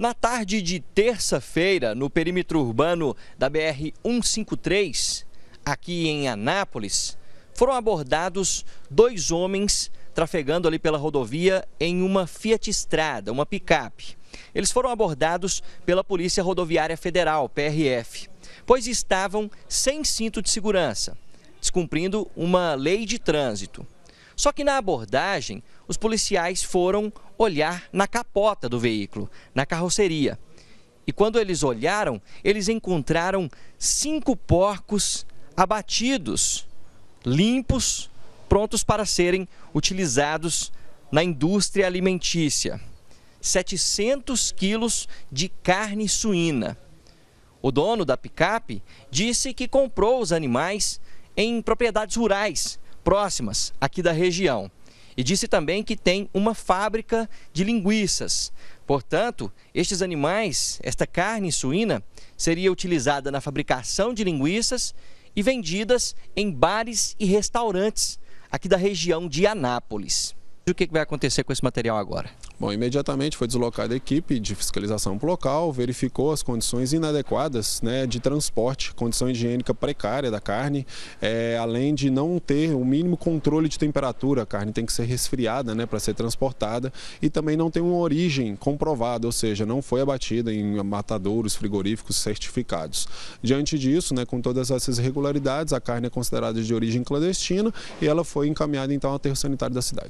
Na tarde de terça-feira, no perímetro urbano da BR-153, aqui em Anápolis, foram abordados dois homens trafegando ali pela rodovia em uma Fiat Estrada, uma picape. Eles foram abordados pela Polícia Rodoviária Federal, PRF, pois estavam sem cinto de segurança, descumprindo uma lei de trânsito. Só que na abordagem, os policiais foram olhar na capota do veículo, na carroceria. E quando eles olharam, eles encontraram cinco porcos abatidos, limpos, prontos para serem utilizados na indústria alimentícia. 700 quilos de carne suína. O dono da picape disse que comprou os animais em propriedades rurais próximas aqui da região. E disse também que tem uma fábrica de linguiças. Portanto, estes animais, esta carne suína, seria utilizada na fabricação de linguiças e vendidas em bares e restaurantes aqui da região de Anápolis. O que vai acontecer com esse material agora? Bom, imediatamente foi deslocada a equipe de fiscalização para o local, verificou as condições inadequadas né, de transporte, condição higiênica precária da carne, é, além de não ter o mínimo controle de temperatura, a carne tem que ser resfriada né, para ser transportada e também não tem uma origem comprovada, ou seja, não foi abatida em matadouros frigoríficos certificados. Diante disso, né, com todas essas irregularidades, a carne é considerada de origem clandestina e ela foi encaminhada então ao aterro sanitário da cidade.